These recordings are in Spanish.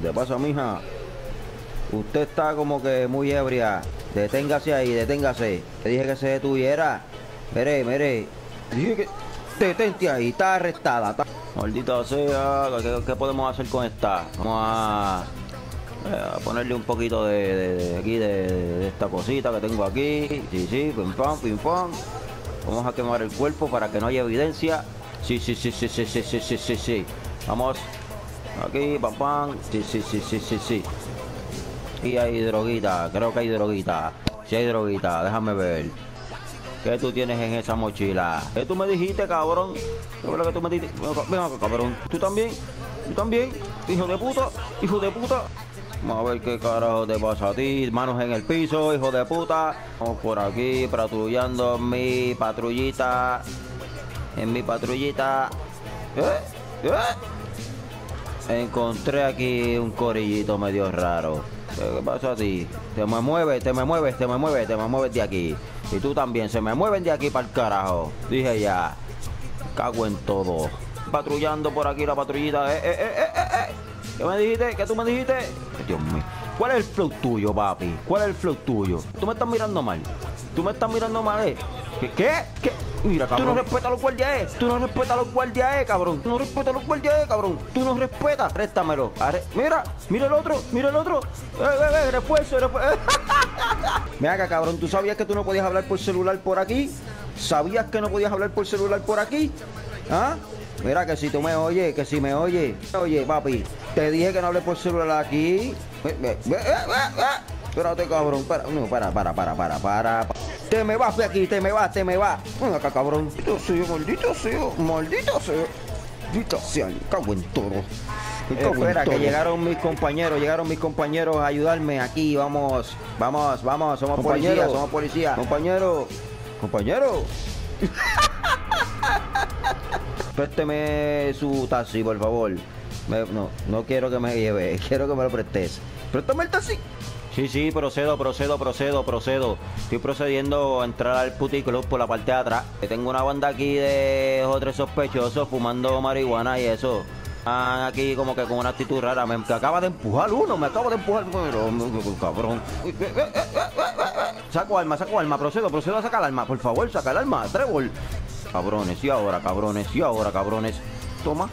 te pasa, mija? Usted está como que muy ebria. Deténgase ahí, deténgase. Te dije que se detuviera. Mire, mire. Dije que detente ahí, está arrestada. está- Maldita sea, ¿qué, qué podemos hacer con esta? Vamos a, eh, ponerle un poquito de, aquí, de, de esta cosita que tengo aquí. Sí, sí, pim pam, pim pam. Vamos a quemar el cuerpo para que no haya evidencia. Sí, sí, sí, sí, sí, sí, sí, sí, sí, sí. Vamos. Aquí, pam. Sí, sí, sí, sí, sí, sí. Y hay droguita, creo que hay droguita. Si hay droguita, déjame ver. ¿Qué tú tienes en esa mochila? ¿Qué tú me dijiste, cabrón? ¿Qué fue lo que tú me dijiste? Ven acá, cabrón. ¿Tú también? ¿Tú también? Hijo de puta, hijo de puta. Vamos a ver qué carajo te pasa a ti. Manos en el piso, hijo de puta. Vamos por aquí, patrullando en mi patrullita. En mi patrullita. ¿Eh? ¿Eh? Encontré aquí un corillito medio raro. ¿Qué qué pasa a ti? Te me mueves, te me mueves, te me mueves, te me mueves de aquí. Y tú también, se me mueven de aquí para el carajo. Dije ya. Cago en todo. Patrullando por aquí la patrullita. Eh, eh, eh, eh, eh, eh. ¿Qué me dijiste? ¿Qué tú me dijiste? Dios mío. ¿Cuál es el flow tuyo, papi? ¿Cuál es el flow tuyo? Tú me estás mirando mal. Tú me estás mirando mal, ¿eh? ¿Qué? ¿Qué? ¿Qué? Mira, cabrón. Tú no respetas a los guardias, ¿eh? Tú no respetas a los guardias, ¿eh, cabrón? Tú no respetas a los guardias, ¿eh, cabrón? Tú no respetas. Préstamelo. Arre- Mira, mira el otro, mira el otro. Eh, eh, eh, refuerzo, refuerzo. Me haga, cabrón. ¿Tú sabías que tú no podías hablar por celular por aquí? ¿Sabías que no podías hablar por celular por aquí? ¿Ah? Mira que si tú me oyes, que si me oyes. Oye, papi, te dije que no hables por celular aquí. Espérate, cabrón. Para, no, para, para, para, para, para. Te me vas de aquí, te me vas, te me vas. Ven acá, cabrón. Maldito sea, maldito sea, maldito sea. Maldito sea, me cago en todo. Me cago en espera, que llegaron mis compañeros, llegaron mis compañeros a ayudarme aquí. Vamos, vamos, vamos, somos policías, somos policías. Compañero, compañero. Présteme su taxi, por favor. Me- no, no quiero que me lleve, quiero que me lo prestes. Préstame el taxi. Sí, sí, procedo, procedo, procedo, procedo. Estoy procediendo a entrar al puti club por la parte de atrás. Que Tengo una banda aquí de dos o tres sospechosos fumando marihuana y eso. Aquí como que con una actitud rara. Me, me acaba de empujar uno, me acaba de empujar. Pero, cabrón. Eh, eh, eh. Saco arma, saco arma, procedo, procedo a sacar arma. Por favor, saca el arma, trébol. Cabrones, y ahora, cabrones, y ahora, cabrones. Toma,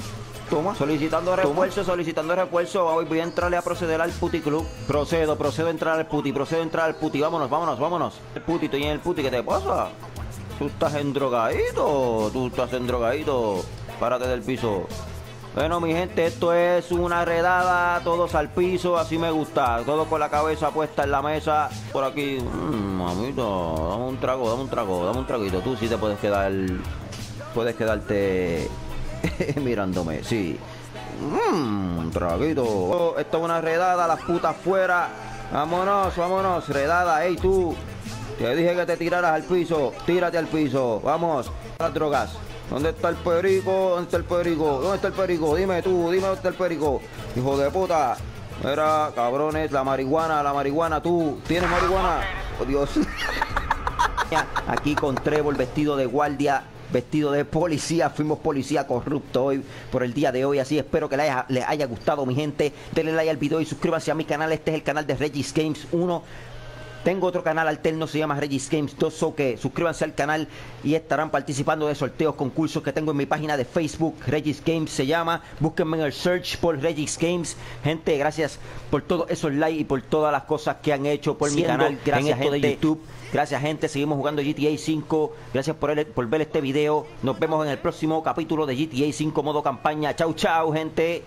toma, solicitando refuerzo, solicitando refuerzo. Voy, voy a entrarle a proceder al puti club. Procedo, procedo a entrar al puti, procedo a entrar al puti. Vámonos, vámonos, vámonos. El puti, estoy en el puti, ¿qué te pasa? Tú estás endrogadito, tú estás endrogadito. Párate del piso. Bueno, mi gente, esto es una redada, todos al piso, así me gusta. Todos con la cabeza puesta en la mesa. Por aquí, mmm, mamito, dame un trago, dame un trago, dame un traguito. Tú sí te puedes quedar, puedes quedarte mirándome, sí. Mmm, traguito. Oh, esto es una redada, las putas fuera. Vámonos, vámonos, redada, ey tú. Te dije que te tiraras al piso, tírate al piso, vamos, las drogas. ¿Dónde está el perico? ¿Dónde está el perico? ¿Dónde está el perico? Dime tú, dime dónde está el perico. Hijo de puta. Mira, cabrones, la marihuana, la marihuana, tú. ¿Tienes marihuana? Oh, Dios. Aquí con Trevor vestido de guardia, vestido de policía. Fuimos policía corrupto hoy por el día de hoy. Así espero que les haya, les haya gustado, mi gente. Denle like al video y suscríbanse a mi canal. Este es el canal de Regis Games 1. Tengo otro canal alterno, se llama Regis Games 2, so que suscríbanse al canal y estarán participando de sorteos, concursos que tengo en mi página de Facebook, Regis Games se llama. Búsquenme en el search por Regis Games. Gente, gracias por todos esos likes y por todas las cosas que han hecho por mi canal. Gracias, de gente. YouTube. Gracias, gente. Seguimos jugando GTA 5. Gracias por, el- por ver este video. Nos vemos en el próximo capítulo de GTA 5 modo campaña. Chau, chau, gente.